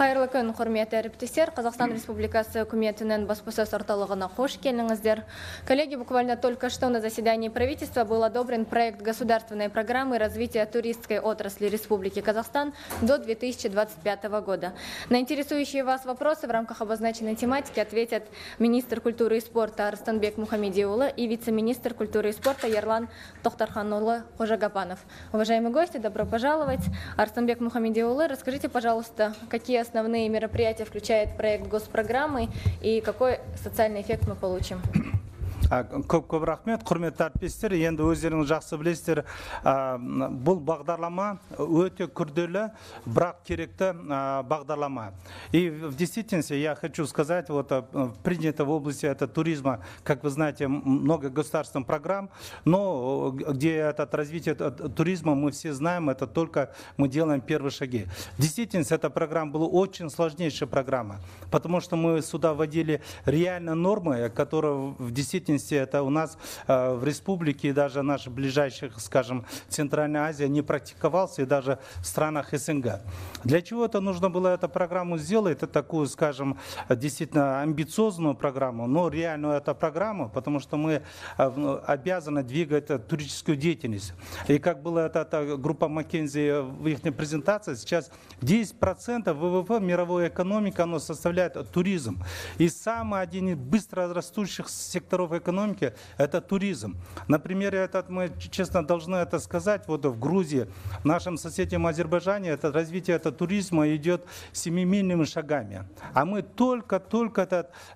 Қайырлы күн, құрметті әріптестер. Қазақстан Республикасы үкіметінің баспасөз орталығына қош келдіңіздер. Коллеги, буквально только что на заседании правительства был одобрен проект государственной программы развития туристской отрасли Республики Казахстан до 2025 года. На интересующие вас вопросы в рамках обозначенной тематики ответят министр культуры и спорта Арстанбек Мухамедиулы и вице-министр культуры и спорта Ярлан Тохтарханулы Хожагапанов. Уважаемые гости, добро пожаловать. Арстанбек Мухамедиулы, расскажите, пожалуйста, какие основные мероприятия включает проект госпрограммы и какой социальный эффект мы получим? А, көп көп рахмет құрметті әріптестер енді өздеріңіз жақсы білесіздер а, бұл бағдарлама өте күрделі бірақ керекті а, бағдарлама и в действительности я хочу сказать вот принято в области это туризма как вы знаете много государственных программ но где этот развитие туризма мы все знаем это только мы делаем первые шаги в действительности эта программа была очень сложнейшая программа потому что мы сюда вводили реально нормы которые в действительности деятельности это у нас э, в республике и даже наших ближайших, скажем, Центральная Азия не практиковался и даже в странах СНГ. Для чего это нужно было эту программу сделать? Это такую, скажем, действительно амбициозную программу, но реальную эту программу, потому что мы э, обязаны двигать туристическую деятельность. И как была эта, эта группа Маккензи в их презентации, сейчас 10% ВВП мировой экономики оно составляет туризм. И самый один из быстро растущих секторов экономики экономики – это туризм. На примере этот мы, честно, должны это сказать. Вот в Грузии, в нашем соседнем Азербайджане, это развитие этого туризма идет семимильными шагами. А мы только-только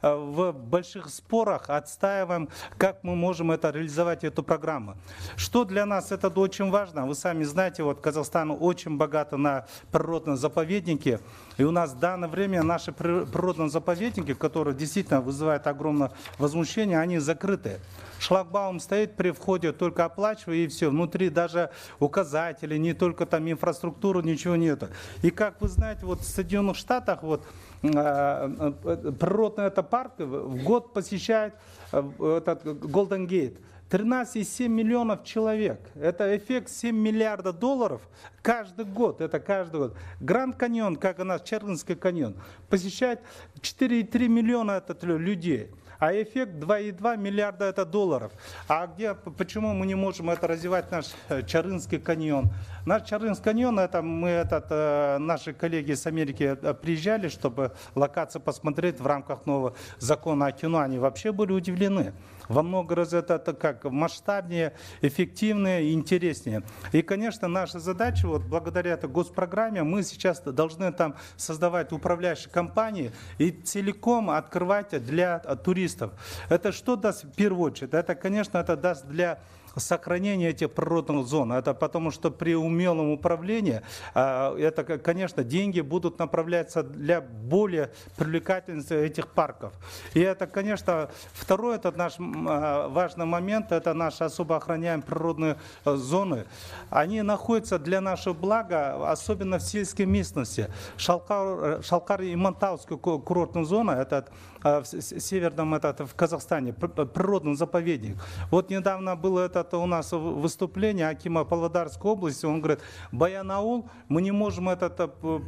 э, в больших спорах отстаиваем, как мы можем это реализовать, эту программу. Что для нас это очень важно? Вы сами знаете, вот Казахстан очень богат на природные заповедники. И у нас в данное время наши природные заповедники, которые действительно вызывают огромное возмущение, они закрыты. Шлагбаум стоит при входе, только оплачивай и все. Внутри даже указатели, не только там инфраструктуру, ничего нету. И как вы знаете, вот в Соединенных Штатах вот а, э, природный это парк в год посещает э, этот Golden Gate. 13,7 миллионов человек. Это эффект 7 миллиардов долларов каждый год. Это каждый год. Гранд каньон, как у нас Черлинский каньон, посещает 4,3 миллиона это людей а эффект 2,2 миллиарда это долларов. А где, почему мы не можем это развивать наш э, Чарынский каньон? Наш Чарынский каньон, это мы, этот, э, наши коллеги с Америки э, приезжали, чтобы локацию посмотреть в рамках нового закона о кино, они вообще были удивлены во много раз это, как масштабнее, эффективнее и интереснее. И, конечно, наша задача, вот благодаря этой госпрограмме, мы сейчас должны там создавать управляющие компании и целиком открывать для туристов. Это что даст в первую очередь? Это, конечно, это даст для сохранение этих природных зон. Это потому что при умелом управлении, а, это, конечно, деньги будут направляться для более привлекательности этих парков. И это, конечно, второй этот наш а, важный момент, это наши особо охраняемые природные э, зоны. Они находятся для нашего блага, особенно в сельской местности. Шалкар, Шалкар и Монтауская курортная зона, это в северном, это в Казахстане, природный заповедник. Вот недавно было это у нас выступление Акима Павлодарской области, он говорит, Баянаул, мы не можем это,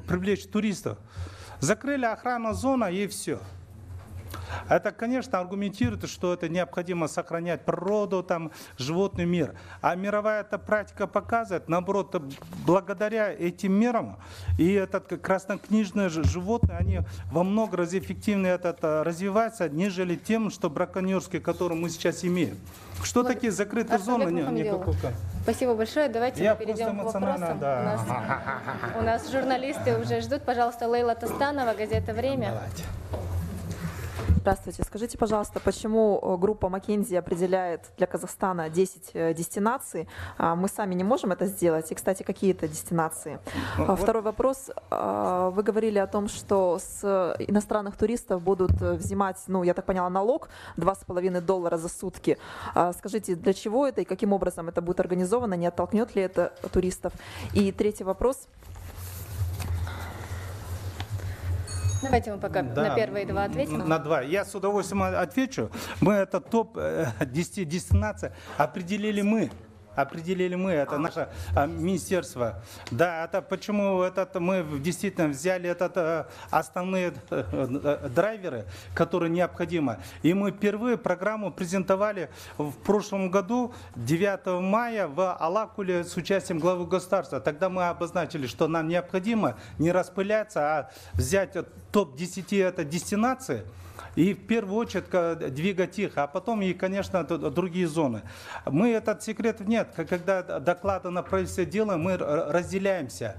привлечь туристов. Закрыли охрану зона и все. Это, конечно, аргументирует, что это необходимо сохранять природу, там, животный мир. А мировая эта практика показывает, наоборот, благодаря этим мерам, и этот краснокнижные животные, они во много раз эффективнее этот, э, развиваются, нежели тем, что браконьерские, которые мы сейчас имеем. Что Влад... такие закрытые зоны? Не, никакого. Спасибо большое. Давайте Я мы перейдем к вопросам. Да. У, нас, у нас журналисты уже ждут. Пожалуйста, Лейла Тостанова, газета «Время». Давайте. Здравствуйте. Скажите, пожалуйста, почему э, группа Маккензи определяет для Казахстана 10 э, дестинаций? А, мы сами не можем это сделать. И, кстати, какие это дестинации? Ну, а, Второй вот. вопрос. А, вы говорили о том, что с иностранных туристов будут э, взимать, ну, я так поняла, налог 2,5 доллара за сутки. Скажите, для чего это и каким образом это будет организовано? Не оттолкнет ли это туристов? И третий вопрос. Давайте мы пока да. на первые два ответим. На два. Я с удовольствием отвечу. Мы это топ 10 э, дестинаций определили мы. Определили мы, это наше а, министерство. Да, это почему этот, мы действительно взяли этот, э, основные э, э, драйверы, которые необходимы. И мы впервые программу презентовали в прошлом году, 9 мая, в Алакуле с участием главы государства. Тогда мы обозначили, что нам необходимо не распыляться, а взять топ-10 это дестинации, и в первую очередь двигать их, а потом и, конечно, другие зоны. Мы этот секрет нет. Когда доклады на правительство делаем, мы разделяемся.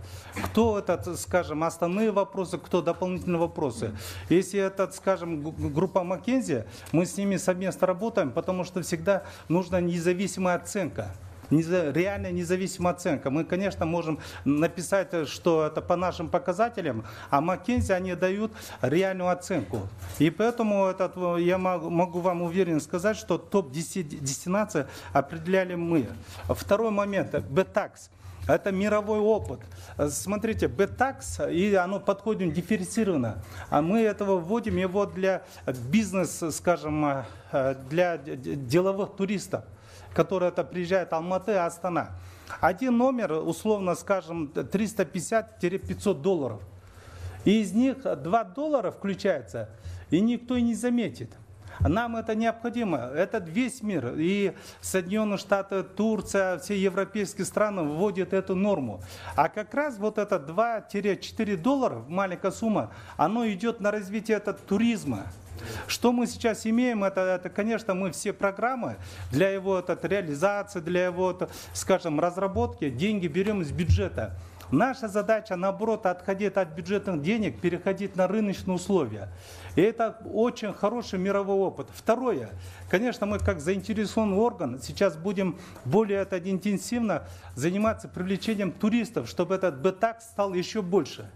Кто этот, скажем, основные вопросы, кто дополнительные вопросы. Если это, скажем, группа Маккензи, мы с ними совместно работаем, потому что всегда нужна независимая оценка реальная независимая оценка. Мы, конечно, можем написать, что это по нашим показателям, а McKinsey, они дают реальную оценку. И поэтому этот, я могу, вам уверенно сказать, что топ-10 дестинаций определяли мы. Второй момент, BTAX. Это мировой опыт. Смотрите, бетакс, и оно подходит дифференцированно. А мы этого вводим его для бизнеса, скажем, э, для деловых туристов которые это приезжают Алматы, Астана. Один номер, условно скажем, 350-500 долларов. И из них 2 доллара включается, и никто и не заметит. Нам это необходимо. Это весь мир. И Соединенные Штаты, Турция, все европейские страны вводят эту норму. А как раз вот это 2-4 доллара, маленькая сумма, оно идет на развитие этого туризма. Что мы сейчас имеем, это, это конечно, мы все программы для его это, реализации, для его, скажем, разработки, деньги берем из бюджета. Наша задача, наоборот, отходить от бюджетных денег, переходить на рыночные условия. И это очень хороший мировой опыт. Второе, конечно, мы как заинтересованный орган сейчас будем более это, интенсивно заниматься привлечением туристов, чтобы этот бетак стал еще больше.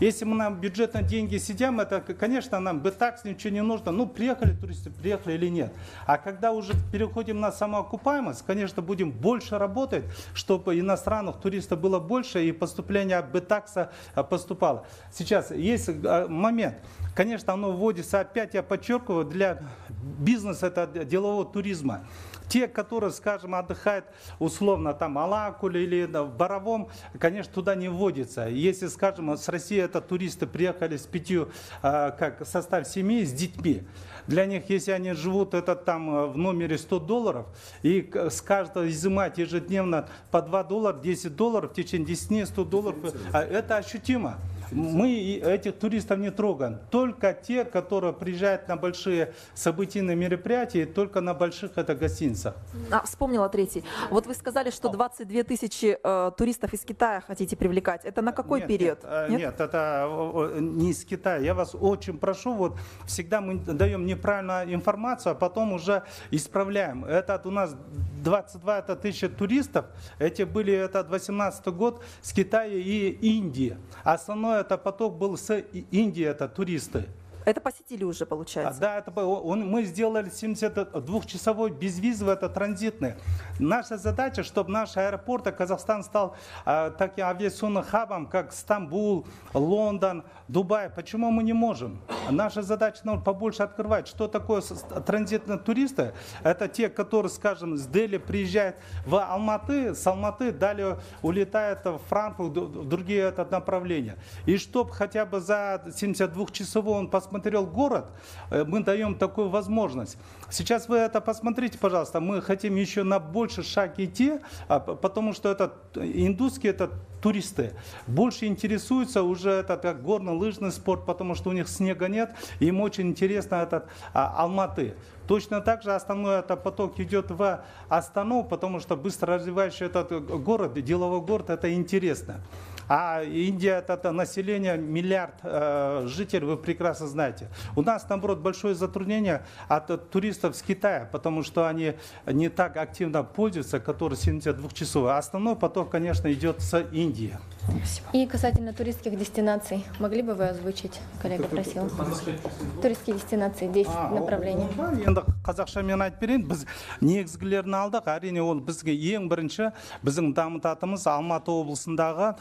Если мы нам бюджетные деньги сидим, это, конечно, нам бы так ничего не нужно. Ну, приехали туристы, приехали или нет. А когда уже переходим на самоокупаемость, конечно, будем больше работать, чтобы иностранных туристов было больше и поступление бетакса поступало. Сейчас есть э, момент. Конечно, оно вводится, опять я подчеркиваю, для бизнеса, это делового туризма. Те, которые, скажем, отдыхают условно там Алакуле или в Боровом, конечно, туда не вводится. Если, скажем, с России это туристы приехали с пятью, а, как состав семьи, с детьми, для них, если они живут это там э, в номере 100 долларов, и с каждого изымать ежедневно по 2 доллара, 10 долларов в течение 10 дней 100 долларов, а это ощутимо. Мы этих туристов не трогаем. Только те, которые приезжают на большие событийные мероприятия, только на больших это гостиницах. А, вспомнила третий. Вот вы сказали, что 22 тысячи э, туристов из Китая хотите привлекать. Это на какой нет, период? Нет, э, нет? нет, это не из Китая. Я вас очень прошу, вот всегда мы даем неправильную информацию, а потом уже исправляем. Это у нас 22 это тысячи туристов, эти были это 18 год с Китая и Индии. Основной это поток был с Индии, это туристы. Это посетили уже, получается? Да, это, он, мы сделали 72-часовой безвизовый, это транзитный. Наша задача, чтобы наш аэропорт, Казахстан стал э, таким авиационным хабом, как Стамбул, Лондон, Дубай. Почему мы не можем? Наша задача ну, побольше открывать. Что такое транзитные туристы? Это те, которые, скажем, с Дели приезжают в Алматы, с Алматы далее улетают в Франкфурт, в другие это направления. И чтобы хотя бы за 72-часовой он посмотрел, посмотрел город, э, мы даем такую возможность. Сейчас вы это посмотрите, пожалуйста, мы хотим еще на больше шаг идти, а, потому что это индусские это туристы больше интересуются уже этот как горно-лыжный спорт, потому что у них снега нет, им очень интересно этот а, Алматы. Точно так же основной это поток идет в Астану, потому что быстро развивающий этот город, деловой город, это интересно. А Индия это население миллиард э, жителей, вы прекрасно знаете. У нас, наоборот, большое затруднение от туристов с Китая, потому что они не так активно пользуются, которые 72 часов. А основной поток, конечно, идет с Индии. И касательно туристских дестинаций, могли бы вы озвучить, коллега просил? Туристские дестинации, 10 А, направлений. ол- ол да енді қазақша мен айтып берейін біз негізгілерін алдық әрине ол бізге ең бірінші біздің дамытатымыз алматы облысындағы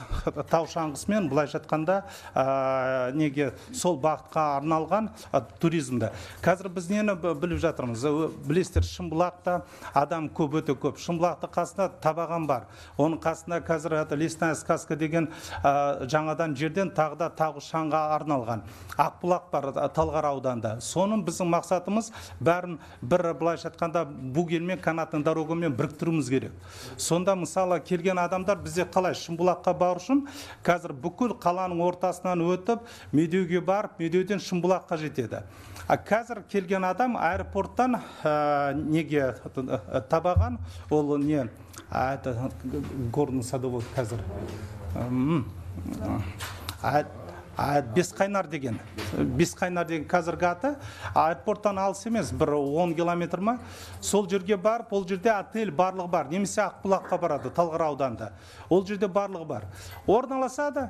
тау шаңғысымен былайша айтқанда ә, неге сол бағытқа арналған ә, туризмді. Қазір біз нені біліп жатырмыз? Білесіздер шымбұлақта адам көп өте көп. Шымбұлақтың қасында табаған бар. Оның қасында қазір это лесная сказка деген ә, жаңадан жерден тағы да тағы шаңға арналған. Ақбұлақ бар талғар ауданында. Соның біздің мақсатымыз бәрін бір былайша айтқанда бугелмен канатный дорогамен біріктіруіміз керек. Сонда мысалы келген адамдар бізде қалай шымбұлаққа бару үшін қазір бүкіл қаланың ортасынан өтіп медеуге барып медеуден шымбұлаққа жетеді. А қазір келген адам аэропорттан ә, неге ә, табаған? Ол не это горный садовод қазір. А, бесқайнар деген бесқайнар деген қазіргі аты аэропорттан алыс емес бір 10 километр ма? Сол жерге барып ол жерде отель барлығы бар. Немесе ақбұлаққа барады талғар ауданында. Ол жерде барлығы бар. Орналасады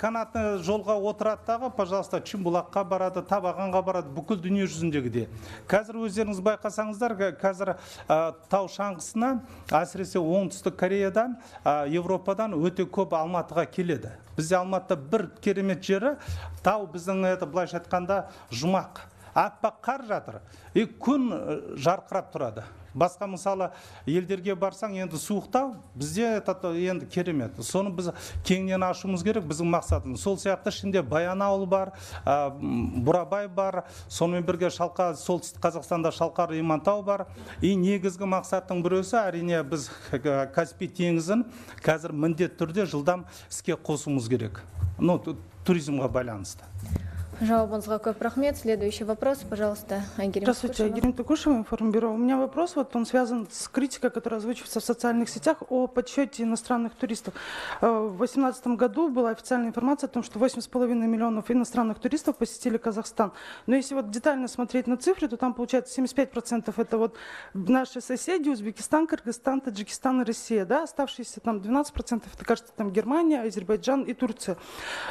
канатный жолға отырады дағы пожалуйста чымбұлаққа барады табағанға барады бүкіл дүние жүзіндегіде қазір өздеріңіз байқасаңыздар қазір ә, тау шаңғысына әсіресе оңтүстік кореядан ә, европадан өте көп алматыға келеді. Бізде алматыда бір керемет жері тау біздің это былайша айтқанда жұмақ. Аппақ қар жатыр и күн ә, жарқырап тұрады. Басқа мысалы елдерге барсаң енді суықтау бізде это то енді керемет. Соны біз кеңінен ашуымыз керек біздің мақсатымыз. Сол сияқты ішінде баянауыл бар ә, бурабай бар сонымен бірге шалқа солтүстік қазақстанда шалқар имантау бар. И негізгі мақсаттың біреусі әрине біз каспий теңізін қазір міндетті түрде жылдам іске қосуымыз керек. Ну ту- туризмға байланысты. Жауабыңызға көп рахмет. Следующий вопрос, пожалуйста, Айгерим Здравствуйте, Кушева. Айгерим Тукушева, информбюро. У меня вопрос, вот он связан с критикой, которая озвучивается в социальных сетях о подсчете иностранных туристов. Э, В 2018 году была официальная информация о том, что 8,5 миллионов иностранных туристов посетили Казахстан. Но если вот детально смотреть на цифры, то там получается 75% это вот наши соседи, Узбекистан, Кыргызстан, Таджикистан и Россия, да, оставшиеся там 12% это, кажется, там Германия, Азербайджан и Турция.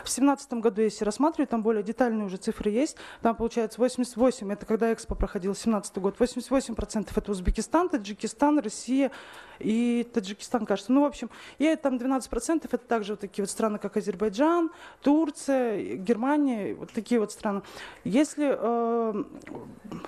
В 2017 году, если рассматривать, там более детальные уже цифры есть, там получается 88, это когда Экспо проходил, 17 год, 88% это Узбекистан, Таджикистан, Россия и Таджикистан, кажется. Ну, в общем, и там 12% это также вот такие вот страны, как Азербайджан, Турция, Германия, вот такие вот страны. Если э,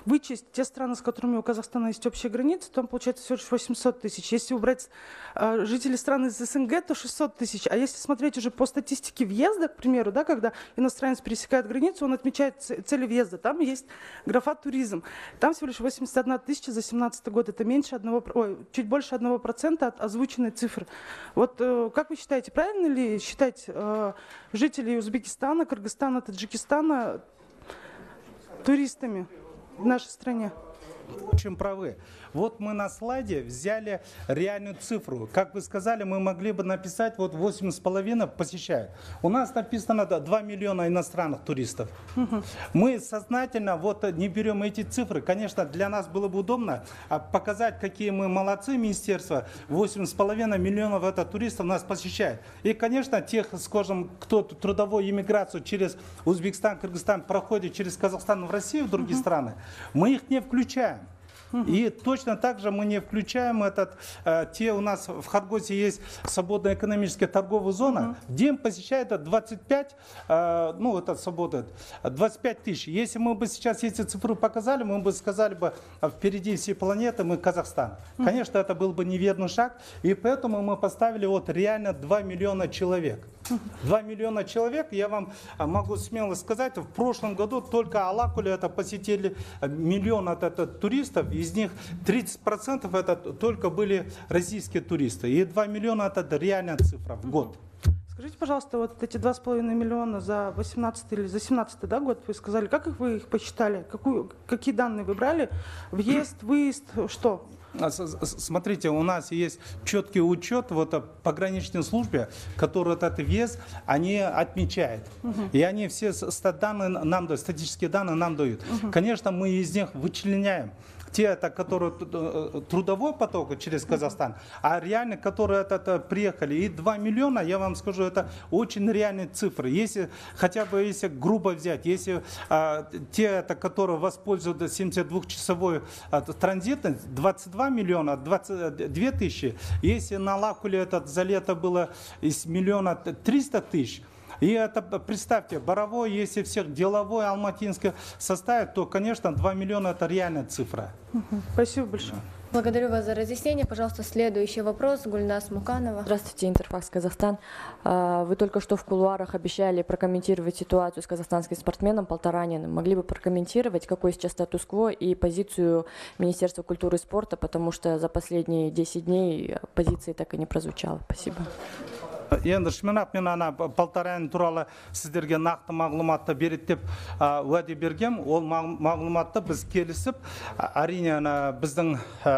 вычесть те страны, с которыми у Казахстана есть общая граница, то там получается всего лишь 800 тысяч. Если убрать э, жителей стран из СНГ, то 600 тысяч. А если смотреть уже по статистике въезда, к примеру, да, когда иностранец пересекает границу, он отмечает цели въезда. Там есть графа туризм. Там всего лишь 81 тысяча за 17 год. Это меньше одного, ой, чуть больше одного процента от озвученной цифры. Вот э, как вы считаете, правильно ли считать э, жителей Узбекистана, Кыргызстана, Таджикистана туристами в нашей стране? Очень правы. Вот мы на слайде взяли реальную цифру. Как вы сказали, мы могли бы написать вот 8,5 посещают. У нас написано да, 2 миллиона иностранных туристов. Мы сознательно вот не берем эти цифры. Конечно, для нас было бы удобно а, показать, какие мы молодцы, министерство. 8,5 миллионов это туристов нас посещает. И, конечно, тех, скажем, кто трудовую иммиграцию через Узбекистан, Кыргызстан проходит через Казахстан в Россию, в другие страны, мы их не включаем. И точно так же мы не включаем этот, э, те у нас в Харгосе есть свободная экономическая торговая зона, где посещает 25, э, ну это свобода, 25 тысяч. Если мы бы сейчас эти цифры показали, мы бы сказали бы, а впереди всей планеты мы Казахстан. Конечно, это был бы неверный шаг, и поэтому мы поставили вот реально 2 миллиона человек. 2 миллиона человек, я вам а, могу смело сказать, в прошлом году только Алакуле это посетили а, миллион от это, туристов, из них 30% это только были российские туристы. И 2 миллиона это реальная цифра в год. Скажите, пожалуйста, вот эти 2,5 миллиона за 18 или за 17 да, год, вы сказали, как их вы их посчитали? Какую, какие данные вы брали? Въезд, выезд, что? А, Смотрите, у нас есть четкий учет вот о пограничной службе, который этот вес они отмечают. И они все данные нам дают, статистические данные нам дают. Конечно, мы из них вычленяем те, это, которые э, трудовой поток через Казахстан, а реально, которые это, это приехали. И 2 миллиона, я вам скажу, это очень реальные цифры. Если хотя бы, если грубо взять, если а, те, это, которые воспользуются 72-часовой а, транзитом, 22 миллиона, 22 тысячи. Если на Лакуле этот за лето было из миллиона 300 тысяч, и это, представьте, Боровой, если всех деловой, алматинский составит, то, конечно, 2 миллиона – это реальная цифра. Спасибо большое. Благодарю вас за разъяснение. Пожалуйста, следующий вопрос. Гульнас Муканова. Здравствуйте, Интерфакс Казахстан. А, Вы только что в кулуарах обещали прокомментировать ситуацию с казахстанским спортсменом Полтораниным. Могли бы прокомментировать, какой сейчас статус-кво и позицию Министерства культуры и спорта, потому что за последние 10 дней позиции так и не прозвучало. Спасибо. Енді шынымен ақ мен ана полторан туралы сіздерге нақты мағлұматты береді деп а, уәде бергем. Ол мағ- мағлұматты біз келісіп әрине ана біздің а,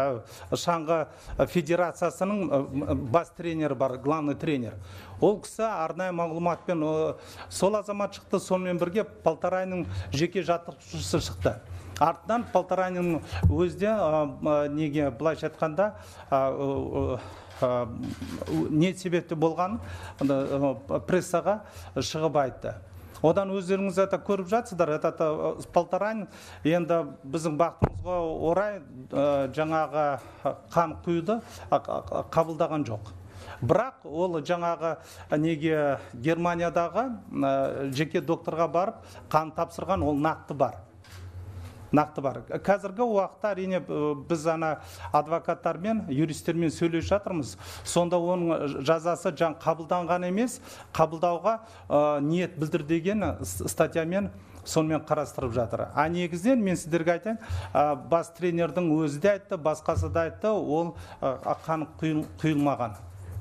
шаңғы федерациясының бас тренері бар главный тренер. Ол кісі арнайы мағлұматпен сол азамат шықты сонымен бірге полторайның жеке жаттықтырушысы шықты. Артынан полторайның өзі де а, неге былайша айтқанда не себепті болған прессаға шығып айтты. Одан өздеріңіз это көріп жатсыздар этот э, полторань енді біздің бақытымызға орай э, жаңағы қан құюды қабылдаған жоқ. Бірақ ол жаңағы неге германиядағы э, жеке докторға барып қан тапсырған ол нақты бар. Нақты бар. Қазіргі уақытта әрине біз ана адвокаттармен юристтермен сөйлесіп жатырмыз. Сонда оның жазасы жаң қабылданған емес қабылдауға э, ниет білдір деген статьямен сонымен қарастырып жатыр. А негізінен мен сіздерге айтайын э, бас тренердің өзі де айтты басқасы да айтты ол э, қан құйыл- құйылмаған.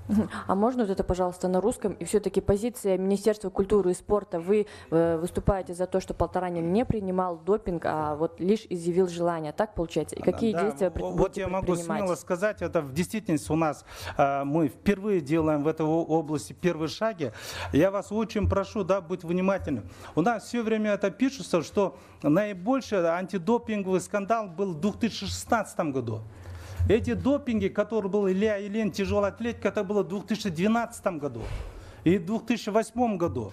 А можно вот это, пожалуйста, на русском? И все-таки позиция Министерства культуры и спорта. Вы э, выступаете за то, что Полторанин не принимал допинг, а вот лишь изъявил желание. Так получается? И какие Да, действия пред- Вот я могу смело сказать, это в действительности у нас э, мы впервые делаем в этой области первые шаги. Я вас очень прошу, да, быть внимательным. У нас все время это пишется, что наибольший антидопинговый скандал был в 2016 году. Эти допинги, которые был Илья Ильин, тяжелая атлетика, это было в 2012 году и в 2008 году.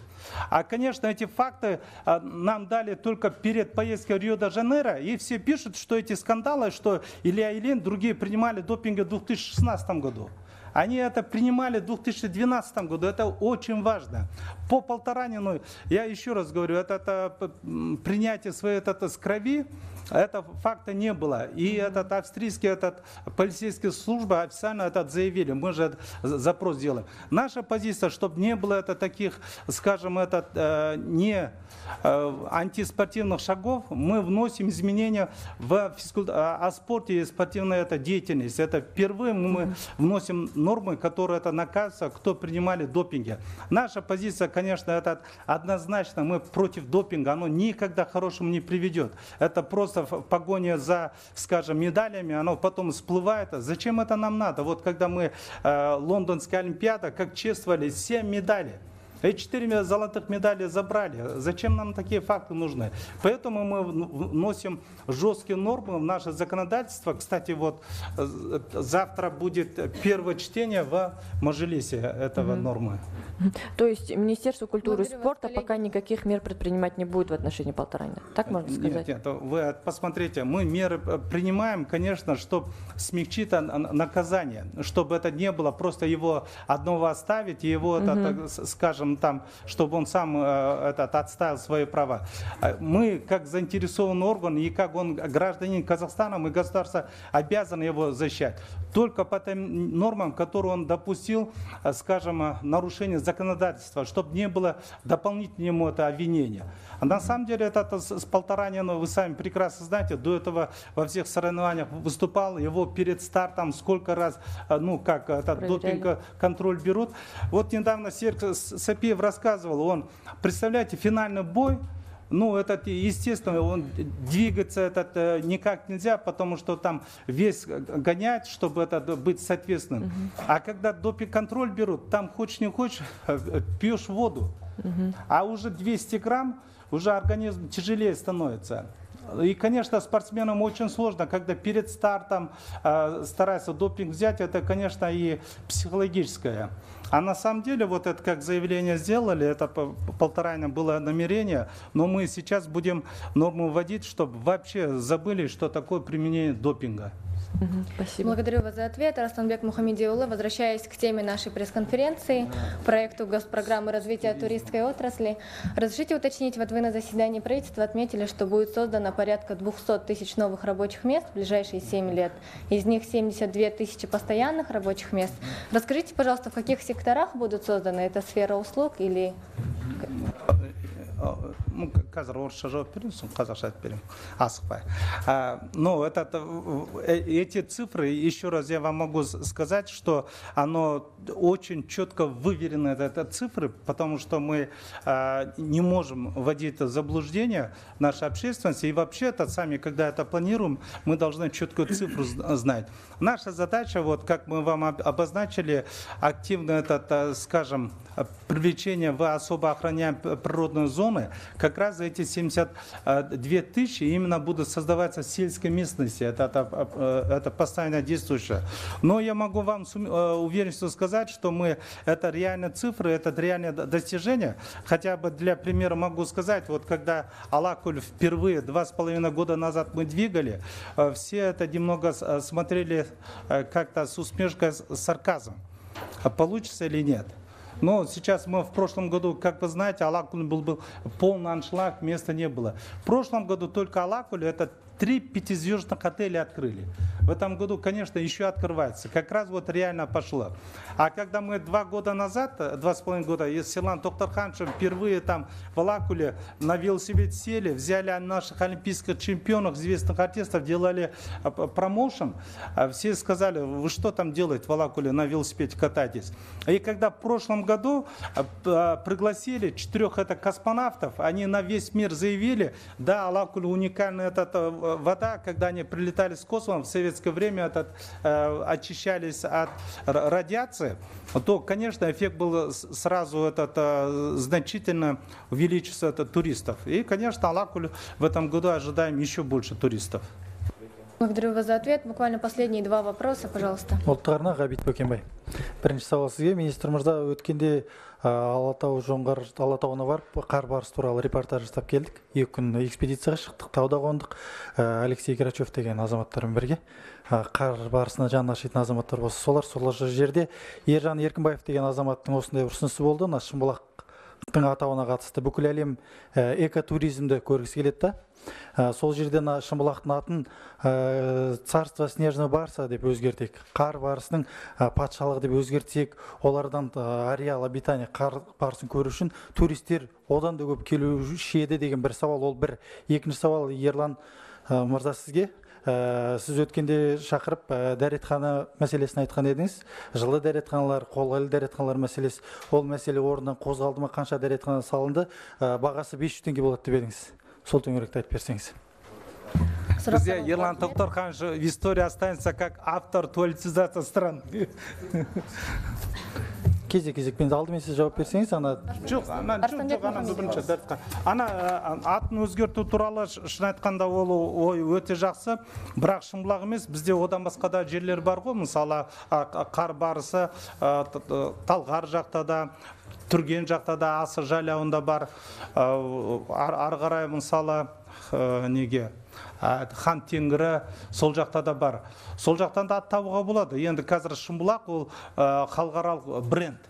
А, конечно, эти факты а, нам дали только перед поездкой в Рио-де-Жанейро, и все пишут, что эти скандалы, что Илья Ильин, другие принимали допинги в 2016 году. Они это принимали в 2012 году, это очень важно. По Полторанину, я еще раз говорю, это, это принятие своей это, это с крови, это факта не было. И этот австрийский этот полицейская служба официально этот заявили. Мы же запрос делаем. Наша позиция, чтобы не было это таких, скажем, этот э, не э, антиспортивных шагов, мы вносим изменения в физкуль... а, о спорте и спортивной это деятельности. Это впервые мы вносим нормы, которые это наказываются, кто принимали допинги. Наша позиция, конечно, это однозначно, мы против допинга, оно никогда к хорошему не приведет. Это просто в погоне за, скажем, медалями, оно потом всплывает. Зачем это нам надо? Вот когда мы, э, Лондонская Олимпиада, как чествовали, 7 медалей. Эти четыре золотых медали забрали. Зачем нам такие факты нужны? Поэтому мы вн- вносим жесткие нормы в наше законодательство. Кстати, вот э, завтра будет первое чтение в Мажилисе этого нормы. То есть Министерство культуры и Благодарю вас, спорта коллеги. пока никаких мер предпринимать не будет в отношении Полторанина. Так можно сказать? Нет, нет, вы посмотрите, мы меры э, принимаем, конечно, чтобы смягчить наказание, чтобы это не было просто его одного оставить, и его, это, так, с- скажем, там, чтобы он сам э, этот, отставил свои права. А Мы, как заинтересованный орган, и как он гражданин Казахстана, мы государство обязаны его защищать. Только по тем нормам, которые он допустил, э, скажем, э, нарушение законодательства, чтобы не было дополнительного это обвинения. А на самом деле это, это с Полторанина, вы сами прекрасно знаете, до этого во всех соревнованиях выступал, его перед стартом сколько раз, э, ну как, этот Проверяли. допинг контроль берут. Вот недавно Серг Сапиев рассказывал, он, представляете, финальный бой, ну, этот, естественно, он двигаться этот э, никак нельзя, потому что там вес гонять, чтобы это быть соответственным. А когда допинг-контроль берут, там хочешь не хочешь, пьешь воду. А уже 200 грамм, уже организм тяжелее становится. И, конечно, спортсменам очень сложно, когда перед стартом э, стараются допинг взять, это, конечно, и психологическое. А на самом деле, вот это как заявление сделали, это по- полтора дня было намерение, но мы сейчас будем норму вводить, чтобы вообще забыли, что такое применение допинга. Спасибо. Благодарю вас за ответ. Растанбек Мухамедиулы, возвращаясь к теме нашей пресс-конференции, проекту госпрограммы развития туристской отрасли. Разрешите уточнить, вот вы на заседании правительства отметили, что будет создано порядка 200 тысяч новых рабочих мест в ближайшие 7 лет. Из них 72 тысячи постоянных рабочих мест. Расскажите, пожалуйста, в каких секторах будут созданы? Это сфера услуг или қазір орысша жауап беремін сосын қазақша айтып беремін асықпай А, ну этот э, э, эти цифры еще раз я вам могу с- сказать что оно очень четко выверено это, это цифры потому что мы а, не можем вводить в заблуждение нашей общественности и вообще это сами когда это планируем мы должны четкую цифру з- знать наша задача вот как мы вам об- обозначили активно этот э, скажем э, привлечение в особо охраняемые природные зоны, как раз эти 72 тысячи именно будут создаваться в сельской местности. Это, это, э, это постоянно действующее. Но я могу вам с э, уверенностью сказать, что мы, это реальные цифры, это реальное достижение. Хотя бы для примера могу сказать, вот когда Алакуль впервые два с половиной года назад мы двигали, э, все это немного э, смотрели э, как-то с усмешкой, с сарказмом. А получится или нет? Но сейчас мы в прошлом году, как вы знаете, Алакуль был, был полный аншлаг, места не было. В прошлом году только Алакуль это три пятизвездных отеля открыли. В этом году, конечно, еще открывается. Как раз вот реально пошло. А когда мы два года назад, э, два с половиной года, из Силан Тохтарханшем впервые там в Алакуле на велосипед сели, взяли наших олимпийских чемпионов, известных артистов, делали э, промоушен. А Все сказали, вы что там делаете в Алакуле, на велосипеде катаетесь. И когда в прошлом году э, пригласили четырех это космонавтов, они на весь мир заявили, да, Алакуль уникальная эта э, вода, когда они прилетали с космоса, в советское время этот, э, очищались от р- радиации, то, конечно, эффект был с- сразу этот, э, значительно увеличился это, туристов. И, конечно, Алакуль в этом году ожидаем еще больше туристов. Благодарю вас за ответ. Буквально последние два вопроса, пожалуйста. ұлттық арна ғабит бөкенбай бірінші сауал сізге министр мырза өткенде а, алатау жоңғар алатауына барып қар барысы туралы репортаж жасап келдік. Екі күн экспедицияға шықтық тауда қондық. А, алексей грачев деген азаматтармен бірге. А, қар барысына жаны ашитын азаматтар болса солар сол жерде ержан еркінбаев деген азаматтың осындай бір ұсынысы болды. Мына шымбұлақтың атауына қатысты бүкіл әлем экотуризмді көргісі келеді да. Ә, сол жерде мына шымбұлақтың атын ә, царство снежного барса деп өзгертейік. Қар барысының ә, патшалығы деп өзгертсек олардан ә, ареал обитания қар барысын көру үшін туристер одан да көп келуші еді деген бір сауал. Ол бір. Екінші сауал ерлан ә, мырза сізге? Ә, сіз өткенде шақырып ә, дәретхана мәселесін айтқан едіңіз. Жылы дәретханалар қолайлы дәретханалар мәселесі. Ол мәселе орнынан қозғалды ма қанша дәретхана салынды? Ә, бағасы 500 теңге болады деп едіңіз. Сол төңіректі айтып берсеңіз Сұрақтарыңызға Ерлан рахмет. Тоқтархан же в истории останется как автор туалетизации страны. кезек кезекпен алдымен сіз жауап берсеңіз ана жоқ ана жоқ жоқ ана Мұхамедиұлы. бірінші дәртқа ана атын өзгерту туралы шын айтқанда ол ой өте жақсы бірақ шымбұлақ емес бізде одан басқа да жерлер бар ғой мысалы қар барысы талғар жақта да түрген жақта да асы жайлауында бар. Ә, ар- ары қарай мысалы ә, неге? Ә, хан теңірі сол жақта да бар. Сол жақтан да ат табуға болады. Енді қазір шымбұлақ ол ә, халықаралық бренд.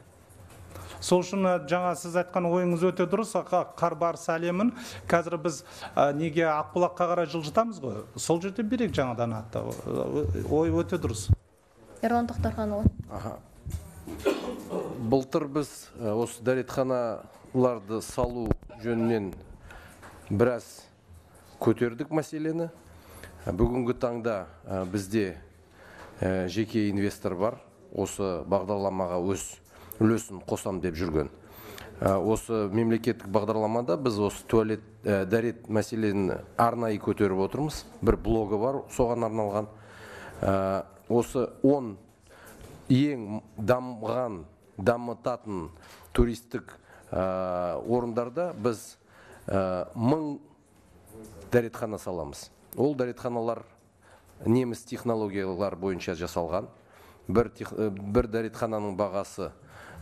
Сол үшін жаңа сіз айтқан ойыңыз өте дұрыс. Қа- қар барысы әлемін. Қазір біз ә, неге ақбұлаққа қарай жылжытамыз ғой? Сол жерде берейік жаңадан атты ой өте дұрыс. Ерлан Тоқтарханұлы. Былтыр біз ә, осы дәретханаларды салу жөнінен біраз көтердік мәселені. Ә, бүгінгі таңда ә, бізде жеке инвестор бар. Осы бағдарламаға өз үлесін қосам деп жүрген. Осы мемлекеттік бағдарламада біз осы туалет дәрет мәселені арнайы көтеріп отырмыз. Бір блогы бар соған арналған. Осы 10 ең дамыған дамытатын туристік ә, орындарда біз ә, мың дәретхана саламыз. Ол дәретханалар неміс технологиялар бойынша жасалған. Бір, э, бір дәретхананың бағасы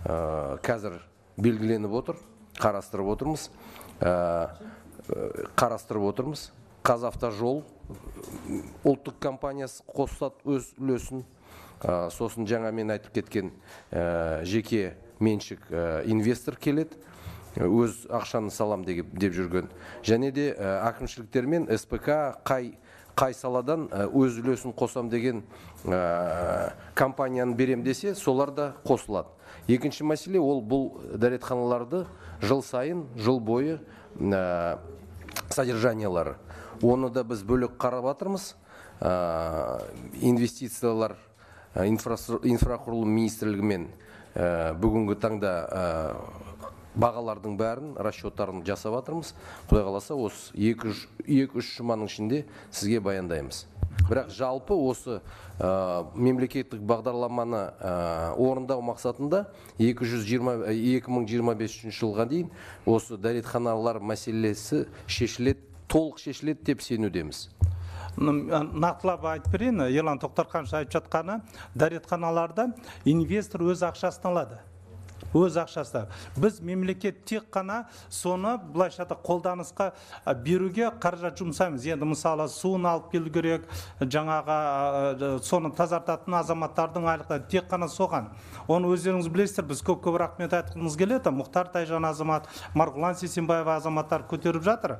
э, қазір белгіленіп отыр қарастырып отырмыз. Э, қарастырып отырмыз. Қазавтожол ұлттық компаниясы қосады өз үлесін. Ә, сосын жаңа мен айтып кеткен ә, жеке меншік ә, инвестор келеді өз ақшаны салам деп, деп жүрген. Және де ә, мен спк қай қай саладан ә, өз үлесін қосам деген ә, компанияны берем десе солар да қосылады. Екінші мәселе ол бұл дәретханаларды жыл сайын жыл бойы ә, содержаниялары оны да біз бөлек қарап жатырмыз Ә, инвестициялар инфрақұрылым министрлігімен ә, бүгінгі таңда ә, бағалардың бәрін расчеттарын жасап жатырмыз. Құдай қаласа осы екі үш екі үш жұманың ішінде сізге баяндаймыз. Бірақ жалпы осы ә, мемлекеттік бағдарламаны ә, орындау мақсатында 220 2025 жылға дейін осы дәретханалар мәселесі шешіледі толық шешіледі деп сенудеміз. Нақтылап айтып берейін. Ерлан тоқтарханович айтып жатқаны дәретханаларда инвестор өз ақшасын алады. Өз ақшасы. Біз мемлекет тек қана соны былайша айтқанда қолданысқа беруге қаражат жұмсаймыз. Енді мысалы суын алып келу керек жаңағы соны тазартатын азаматтардың айлықтары тек қана соған. Оны өздеріңіз білесіздер біз көп көп рахмет айтқымыз келеді. Мұхтар тайжан азамат марғұлан сейсенбаева азаматтар көтеріп жатыр.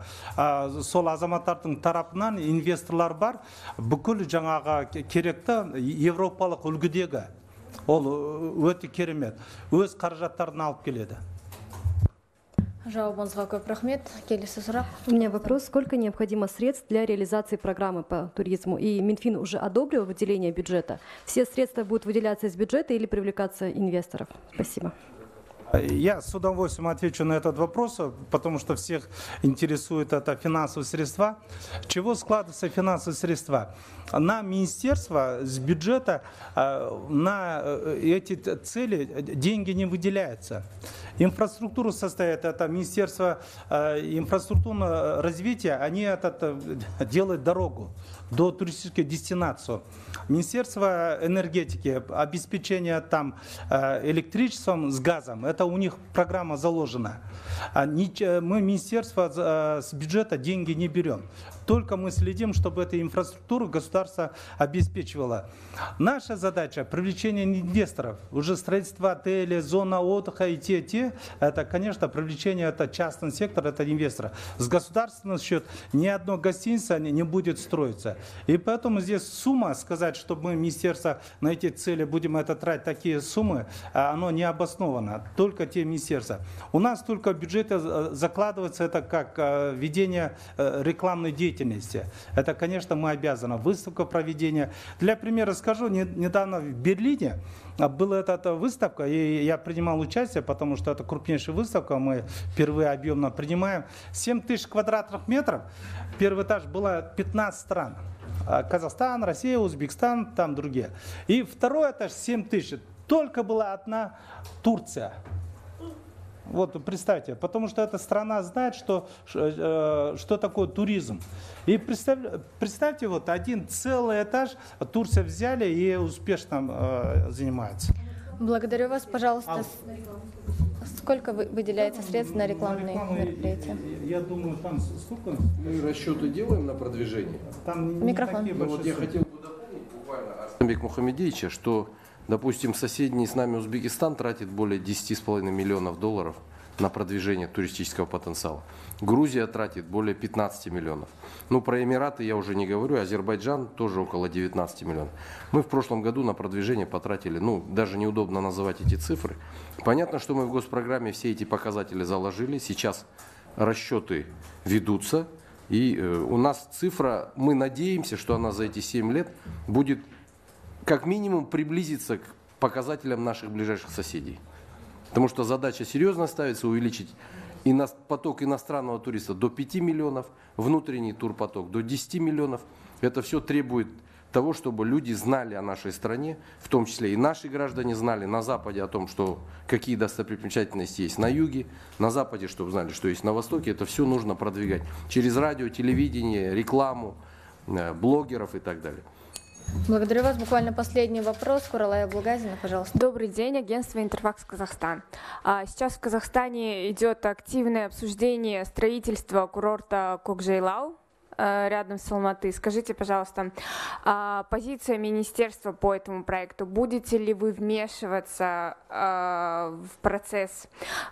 Сол азаматтардың тарапынан инвесторлар бар. Бүкіл жаңағы керекті европалық үлгідегі ол ы, өте керемет өз қаражаттарын алып келеді жауабыңызға көп рахмет келесі сұрақ У меня вопрос, сколько необходимо средств для реализации программы по туризму? И Минфин уже одобрил выделение бюджета. Все средства будут выделяться из бюджета или привлекаться инвесторов? Спасибо. Я с удовольствием отвечу на этот вопрос, потому что всех интересует это финансовые средства. Чего складываются финансовые средства? На министерство с бюджета э, на э, эти цели деньги не выделяются. Инфраструктуру состоит это Министерство э, инфраструктурного развития, они этот, э, делают дорогу до туристической дестинации. Министерство энергетики, обеспечение там э, электричеством с газом, это у них программа заложена. А Мы, министерство, с бюджета деньги не берем. Только мы следим, чтобы эту инфраструктуру государство обеспечивало. Наша задача – привлечение инвесторов. Уже строительство отелей, зона отдыха и те, те, это, конечно, привлечение это частный сектор, это инвестора. С государственного счет ни одной гостиницы не будет строиться. И поэтому здесь сумма, сказать, что мы, министерство, на эти цели будем это тратить такие суммы, а, оно не обосновано. Только те министерства. У нас только в бюджете э, закладывается это как э, ведение э, рекламной деятельности. Это, конечно, мы обязаны. Выставка проведения. Для примера скажу, не- недавно в Берлине а, была эта, эта выставка, и я принимал участие, потому что это крупнейшая выставка, мы впервые объемно принимаем. 7 тысяч квадратных метров, первый этаж было 15 стран. А, Казахстан, Россия, Узбекистан, там другие. И второй этаж 7 тысяч. Только была одна Турция. Вот представьте, потому что эта страна знает, что, ш- э, что такое туризм. И представь- представьте, вот один целый этаж Турция взяли и успешно э, занимается. Благодарю вас, пожалуйста. с- Сколько вы- выделяется средств на рекламные мероприятия? Я думаю, там сколько? Мы расчеты делаем на продвижение. Там не Микрофон. такие Ну, вот я хотел бы дополнить буквально Арсенбек Мухамедиевича, что, допустим, соседний с нами Узбекистан тратит более 10,5 миллионов долларов на продвижение туристического потенциала. Грузия тратит более 15 миллионов. Ну, про Эмираты я уже не говорю, Азербайджан тоже около 19 миллионов. Мы в прошлом году на продвижение потратили, ну, даже неудобно называть эти цифры. Понятно, что мы в госпрограмме все эти показатели заложили. Сейчас расчеты ведутся. И э, у нас цифра, мы надеемся, что она за эти 7 лет будет как минимум приблизиться к показателям наших ближайших соседей. Потому что задача серьезно ставится увеличить ино- поток иностранного туриста до 5 миллионов, внутренний турпоток до 10 миллионов. Это все требует того, чтобы люди знали о нашей стране, в том числе и наши граждане знали на Западе о том, что какие достопримечательности есть на юге, на Западе, чтобы знали, что есть на Востоке. Это все нужно продвигать через радио, телевидение, рекламу, э, блогеров и так далее. Благодарю вас. Буквально последний вопрос. Куралая Булгазина, пожалуйста. Добрый день, агентство Интерфакс Казахстан. А, Сейчас в Казахстане идет активное обсуждение строительства курорта Кокжейлау э, рядом с Алматы. Скажите, пожалуйста, а, позиция министерства по этому проекту. Будете ли вы вмешиваться а, в процесс?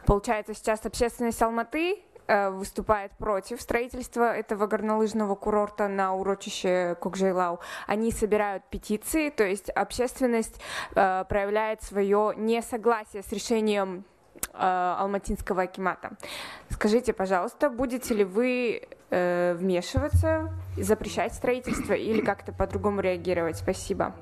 Получается, сейчас общественность Алматы э, выступает против строительства этого горнолыжного курорта на урочище Кокжейлау. Они собирают петиции, то есть общественность э, проявляет свое несогласие с решением э, Алматинского акимата. Скажите, пожалуйста, будете ли вы э, вмешиваться, запрещать строительство или как-то по-другому реагировать? Спасибо.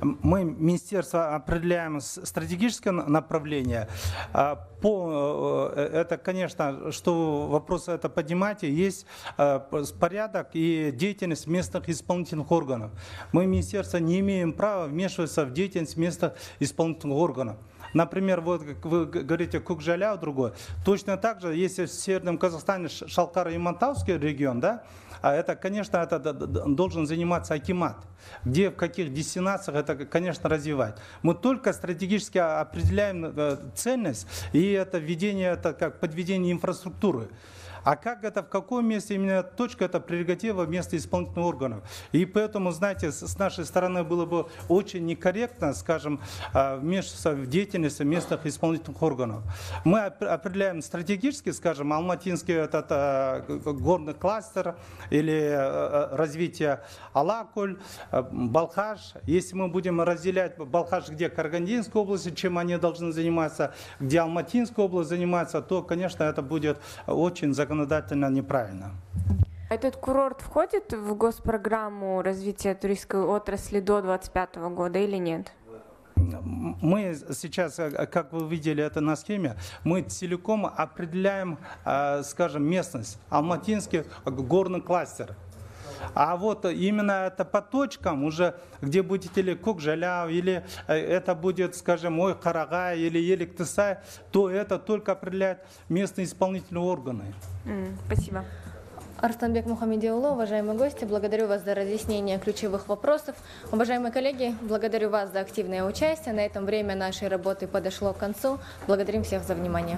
Мы, министерство, определяем стратегическое на- направление. А, По, э, это, конечно, что вопрос это поднимаете, есть э, порядок и деятельность местных исполнительных органов. Мы, министерство, не имеем права вмешиваться в деятельность местных исполнительных органов. Например, вот как вы говорите, Кукжаляу другой. Точно так же, если в Северном Казахстане Шалкар и Мантауский регион, да, а это, конечно, это должен заниматься Акимат. Где, в каких дестинациях это, конечно, развивать. Мы только стратегически определяем э, ценность, и это введение, это как подведение инфраструктуры. А как это, в каком месте именно точка, это прерогатива места исполнительных органов. И поэтому, знаете, с нашей стороны было бы очень некорректно, скажем, а, вмешиваться в деятельность местных исполнительных органов. Мы оп- определяем стратегически, скажем, Алматинский этот а, горный кластер или а, а, развитие Алакуль, а, Балхаш. Если мы будем разделять Балхаш, где Карагандинская область, чем они должны заниматься, где Алматинская область занимается, то, конечно, это будет очень законодательно неправильно. Этот курорт входит в госпрограмму развития туристской отрасли до 2025 года или нет? Мы сейчас, э, как вы видели это на схеме, мы целиком определяем, э, скажем, местность. Алматинский горный кластер. А вот именно это по точкам уже, где будет или Кокжаляу, или э, это будет, скажем, Ой Карагай или Еликтысай, то это только определяют местные исполнительные органы. М, Спасибо. Арстанбек Мухамедиулы, уважаемые гости, благодарю вас за разъяснение ключевых вопросов. Уважаемые коллеги, благодарю вас за активное участие. На этом время нашей работы подошло к концу. Благодарим всех за внимание.